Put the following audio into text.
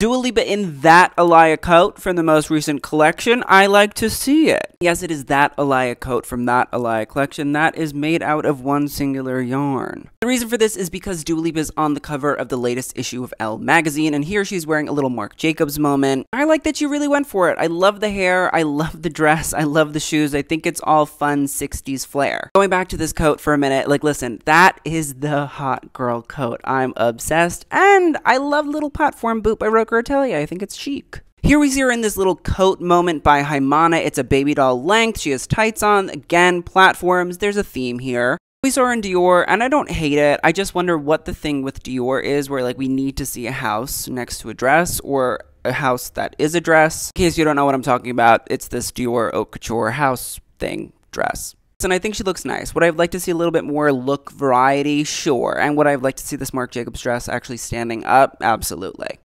Dua Lipa in that Alaïa coat from the most recent collection, I like to see it. Yes, it is that Alaïa coat from that Alaïa collection that is made out of one singular yarn. The reason for this is because Dua Lipa is on the cover of the latest issue of Elle magazine, and here she's wearing a little Marc Jacobs moment. I like that you really went for it. I love the hair, I love the dress, I love the shoes. I think it's all fun 60s flair. Going back to this coat for a minute, like listen, that is the hot girl coat. I'm obsessed, and I love little platform boot by Rocher Atelier. I think it's chic. Here we see her in this little coat moment by Haimana. It's a baby doll length. She has tights on. Again, platforms. There's a theme here. Saw her in Dior, and I don't hate it. I just wonder what the thing with Dior is, where like we need to see a house next to a dress or a house that is a dress. In case you don't know what I'm talking about, it's this Dior haute couture house thing dress. And I think she looks nice. Would I like to see a little bit more look variety? Sure. And would I like to see this Marc Jacobs dress actually standing up? Absolutely.